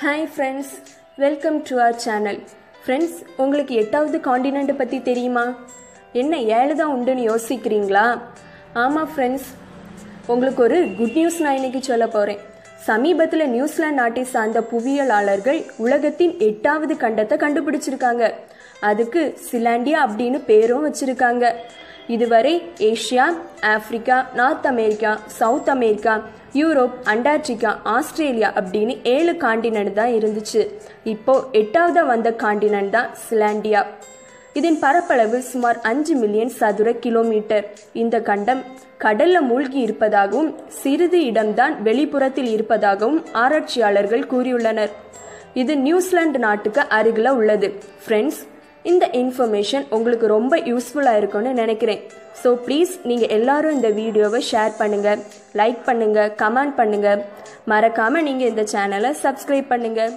Hi friends welcome to our channel friends உங்களுக்கு எட்டாவது காண்டினெண்ட்டை பற்றி தெரியுமா? என்ன ஏழு தான் உண்டுன்னு யோசிக்கிறீங்களா? ஆமாம் ஃப்ரெண்ட்ஸ் உங்களுக்கு ஒரு குட் நியூஸ் நான் இன்னைக்கு சொல்ல போகிறேன் சமீபத்தில் நியூசிலாந்து நாட்டை சார்ந்த புவியியலாளர்கள் உலகத்தின் எட்டாவது கண்டத்தை கண்டுபிடிச்சிருக்காங்க. அதுக்கு சிலாண்டியா அப்படின்னு பேரும் வச்சிருக்காங்க. இதுவரை Asia Africa North America South America Europe Antarctica Australia அப்படின்னு ஏழு காண்டினென்ட் தான் இருந்துச்சு. இப்போ எட்டாவதாக வந்த காண்டினென்ட் தான் சிலாண்டியா. இதன் பரப்பளவு சுமார் அஞ்சு மில்லியன் சதுர கிலோமீட்டர் இந்த கண்டம் கடல்ல மூழ்கி இருப்பதாகவும் சிறிது இடம்தான் வெளிப்புறத்தில் இருப்பதாகவும் ஆராய்ச்சியாளர்கள் கூறியுள்ளனர். இது நியூசிலாந்து நாட்டுக்கு அருகில் உள்ளது. ஃப்ரெண்ட்ஸ் இந்த இன்ஃபர்மேஷன் உங்களுக்கு ரொம்ப யூஸ்ஃபுல்லாக இருக்கும்னு நினைக்கிறேன். ஸோ ப்ளீஸ் நீங்கள் எல்லாரும் இந்த வீடியோவை ஷேர் பண்ணுங்கள் லைக் பண்ணுங்கள் கமெண்ட் பண்ணுங்கள் மறக்காமல் நீங்கள் இந்த சேனலை சப்ஸ்கிரைப் பண்ணுங்கள்